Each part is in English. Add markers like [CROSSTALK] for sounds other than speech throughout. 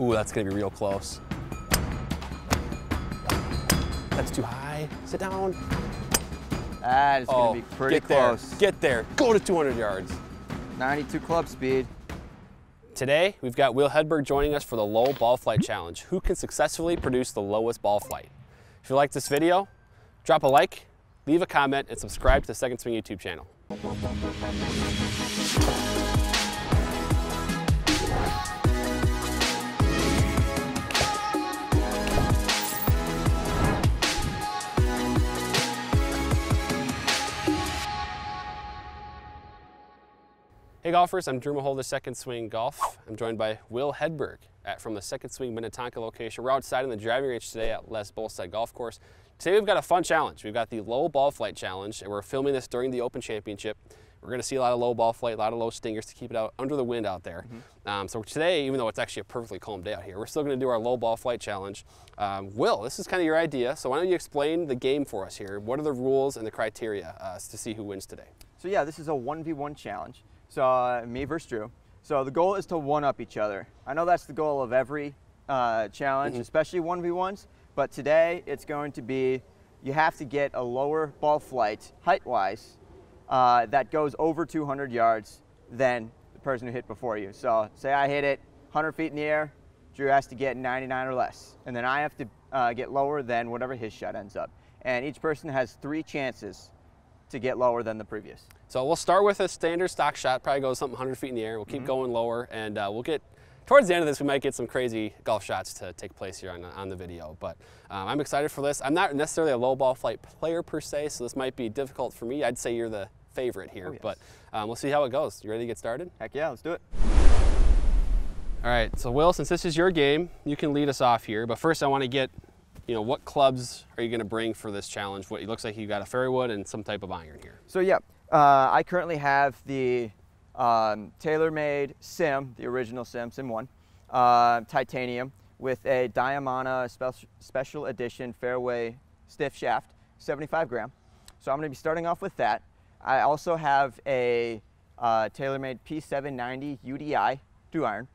Ooh, that's gonna be real close. That's too high. Sit down. That is oh, gonna be pretty get close. There. Get there. Go to 200 yards. 92 club speed. Today, we've got Will Hedberg joining us for the low ball flight challenge. Who can successfully produce the lowest ball flight? If you like this video, drop a like, leave a comment, and subscribe to the Second Swing YouTube channel. Hey golfers, I'm Drew Mahowald, Second Swing Golf. I'm joined by Will Hedberg at, from the Second Swing Minnetonka location. We're outside in the driving range today at Les Bolstad Golf Course. Today we've got a fun challenge. We've got the low ball flight challenge and we're filming this during the Open Championship. We're gonna see a lot of low ball flight, a lot of low stingers to keep it out under the wind out there. Mm -hmm. um, so today, even though it's actually a perfectly calm day out here, we're still gonna do our low ball flight challenge. Um, Will, this is kind of your idea, so why don't you explain the game for us here? What are the rules and the criteria uh, to see who wins today? So yeah, this is a 1v1 challenge. So uh, me versus Drew. So the goal is to one-up each other. I know that's the goal of every uh, challenge, mm -hmm. especially 1v1s, but today it's going to be you have to get a lower ball flight, height-wise, uh, that goes over 200 yards than the person who hit before you. So say I hit it 100 feet in the air, Drew has to get 99 or less. And then I have to uh, get lower than whatever his shot ends up. And each person has three chances to get lower than the previous. So we'll start with a standard stock shot, probably goes something 100 feet in the air. We'll keep mm -hmm. going lower and uh, we'll get, towards the end of this, we might get some crazy golf shots to take place here on, on the video. But um, I'm excited for this. I'm not necessarily a low ball flight player per se, so this might be difficult for me. I'd say you're the favorite here, oh, yes. but um, we'll see how it goes. You ready to get started? Heck yeah, let's do it. All right, so Will, since this is your game, you can lead us off here. But first I want to get you know, what clubs are you going to bring for this challenge? What it looks like you got a fairway wood and some type of iron here. So yeah, uh, I currently have the um, TaylorMade Sim, the original Sim, Sim 1, uh, titanium with a Diamana special, special edition fairway stiff shaft, 75 gram. So I'm going to be starting off with that. I also have a uh, TaylorMade P790 UDI two iron.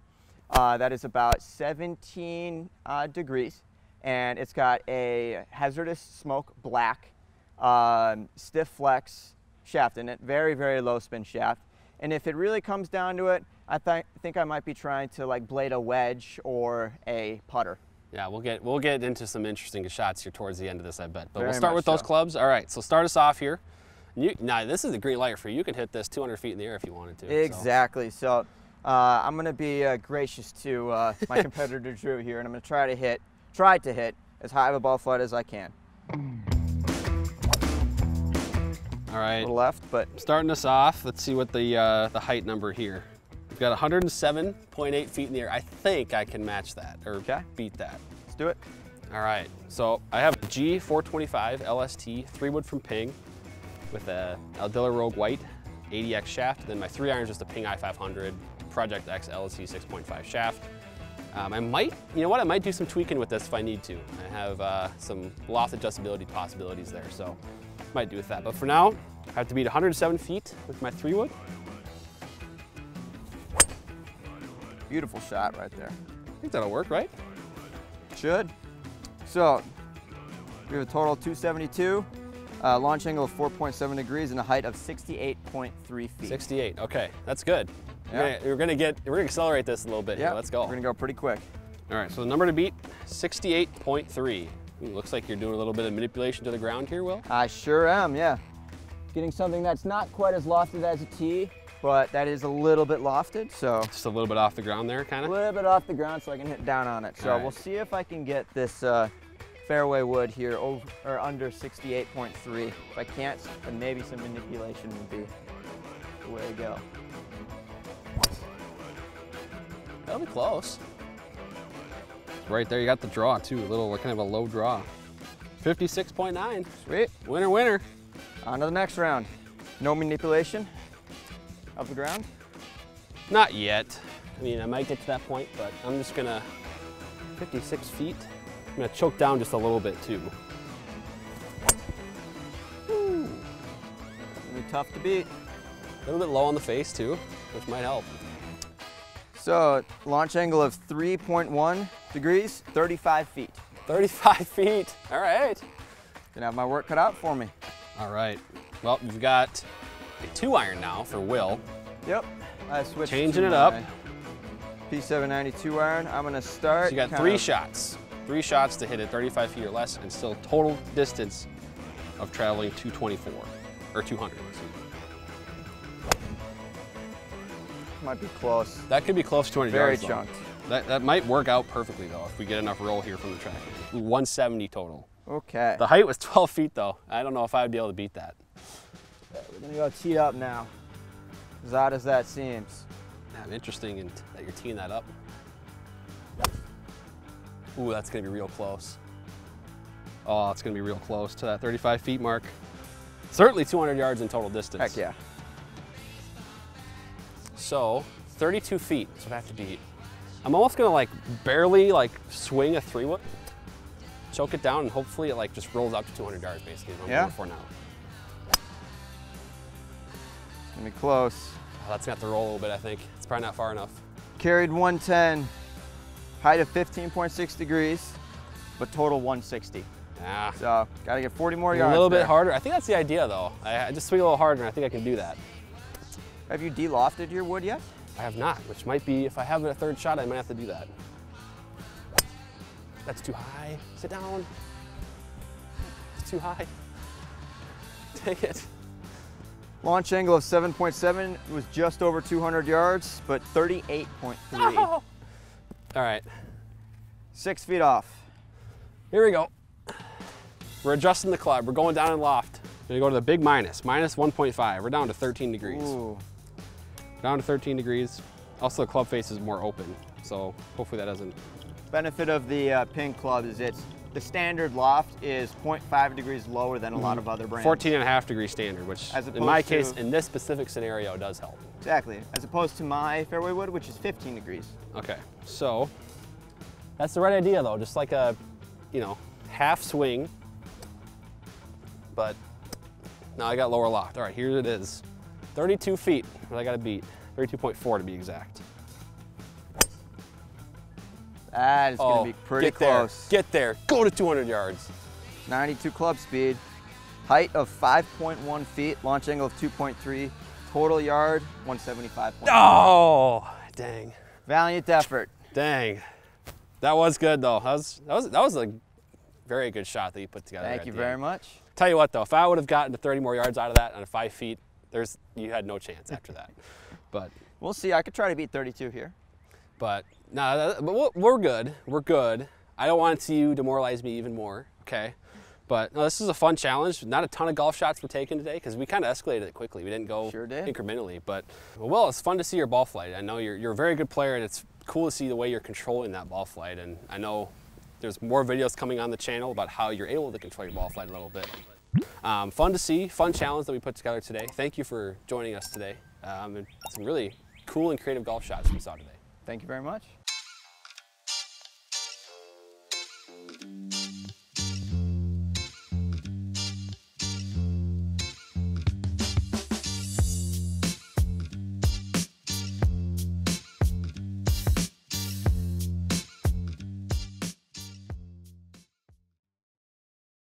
Uh, that is about 17 uh, degrees and it's got a HZRDUS Smoke Black um, stiff flex shaft in it, very, very low spin shaft. And if it really comes down to it, I th think I might be trying to like blade a wedge or a putter. Yeah, we'll get we'll get into some interesting shots here towards the end of this, I bet. But very we'll start with so. those clubs. All right, so start us off here. You, now this is a green light for you. You could hit this 200 feet in the air if you wanted to. Exactly. So, so uh, I'm going to be uh, gracious to uh, my [LAUGHS] competitor Drew here, and I'm going to try to hit tried to hit as high of a ball flight as I can. All right. A little left, but. Starting us off, let's see what the, uh, the height number here. We've got 107.8 feet in the air. I think I can match that or okay. beat that. Let's do it. All right, so I have a G425 LST, three wood from Ping with a Aldila Rogue White 80X shaft. Then my three iron is just a Ping i500 Project X LST 6.5 shaft. Um, I might, you know what, I might do some tweaking with this if I need to. I have uh, some loft adjustability possibilities there, so might do with that. But for now, I have to beat 107 feet with my three wood. Beautiful shot right there. I think that'll work, right? Should. So, we have a total of 272, uh, launch angle of 4.7 degrees, and a height of 68.3 feet. 68, okay, that's good. Yeah. We're gonna get, we're gonna accelerate this a little bit yeah. here. Let's go. We're gonna go pretty quick. All right, so the number to beat, 68.3. Looks like you're doing a little bit of manipulation to the ground here, Will. I sure am, yeah. Getting something that's not quite as lofted as a tee, but that is a little bit lofted, so. Just a little bit off the ground there, kind of? A little bit off the ground so I can hit down on it. So right. we'll see if I can get this uh, fairway wood here over or under 68.3. If I can't, then maybe some manipulation would be the way to go. That'll be close. Right there, you got the draw too, a little kind of a low draw. 56.9. Sweet. Winner, winner. On to the next round. No manipulation of the ground? Not yet. I mean, I might get to that point, but I'm just gonna, 56 feet. I'm gonna choke down just a little bit too. Woo. Be tough to beat. A little bit low on the face too, which might help. So launch angle of 3.1 degrees, 35 feet. 35 [LAUGHS] feet. All right. Gonna have my work cut out for me. All right. Well, you've got a two iron now for Will. Yep. I switched. Changing to it up. P792 iron. I'm gonna start. So you got three of- shots. Three shots to hit it 35 feet or less and still total distance of traveling 224 or 200. Might be close. That could be close to 200 Very yards. though. chunked. That, that might work out perfectly though if we get enough roll here from the track. 170 total. Okay. The height was [LAUGHS] 12 feet though. I don't know if I would be able to beat that. We're gonna go tee up now. As odd as that seems. Yeah, interesting and that you're teeing that up. Ooh, that's gonna be real close. Oh, it's gonna be real close to that 35 feet mark. Certainly 200 yards in total distance. Heck yeah. So 32 feet is what I have to beat. I'm almost gonna like barely like swing a three wood, choke it down, and hopefully it like just rolls out to 200 yards basically. is what I'm Yeah. going for now. It's gonna be close. Oh, that's gonna have to roll a little bit. I think it's probably not far enough. Carried 110, height of 15.6 degrees, but total 160. Yeah. So gotta get 40 more yards. A little bit there. harder. I think that's the idea though. I, I just swing a little harder and I think I can do that. Have you de-lofted your wood yet? I have not, which might be, if I have a third shot, I might have to do that. That's too high. Sit down. It's too high. Take it. Launch angle of 7.7 was just over 200 yards, but 38.3. All right, Six feet off. here we go. We're adjusting the club. We're going down in loft. We're gonna go to the big minus, minus 1.5. We're down to 13 degrees. Ooh. Down to 13 degrees. Also, the club face is more open, so hopefully that doesn't. Benefit of the uh, Ping club is it's the standard loft is 0.5 degrees lower than a lot of other brands. 14 and a half degree standard, which in my case, in this specific scenario, does help. Exactly. As opposed to my fairway wood, which is 15 degrees. Okay, so that's the right idea though, just like a, you know, half swing, but now I got lower loft. All right, here it is. 32 feet, what I gotta beat. 32.4 to be exact. That is going to oh, be pretty Oh, get close. there, get there, go to 200 yards. 92 club speed. Height of 5.1 feet. Launch angle of 2.3. Total yard 175. Oh, dang, Valiant effort. dang. That was good though. That was, that was, that was a very good shot that you put together. Thank you very end. much. Tell you what though, if I would have gotten to 30 more yards out of that on five feet, there's you had no chance after that. [LAUGHS] But We'll see. I could try to beat 32 here. but no, that- but we're- we're good. We're good. I don't want to see you demoralize me even more. Okay. But no, this is a fun challenge. Not a ton of golf shots were taken today because we kind of escalated it quickly. We didn't go Sure did. incrementally. But well, it's fun to see your ball flight. I know you're, you're a very good player, and it's cool to see the way you're controlling that ball flight. And I know there's more videos coming on the channel about how you're able to control your ball flight a little bit. Um, fun to see, fun challenge that we put together today. Thank you for joining us today. Um, and some really cool and creative golf shots we saw today. Thank you very much.